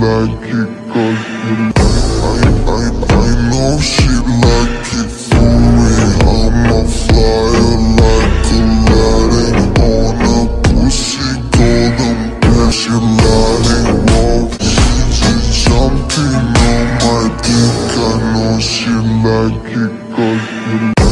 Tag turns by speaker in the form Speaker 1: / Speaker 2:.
Speaker 1: like it cause you I, I, I know she like it for me. I'm a flyer like Aladdin On a pussy golden passion lighting Wow, she just jumping on my dick. I know she like it cause you